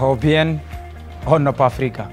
o bien Horn of Africa.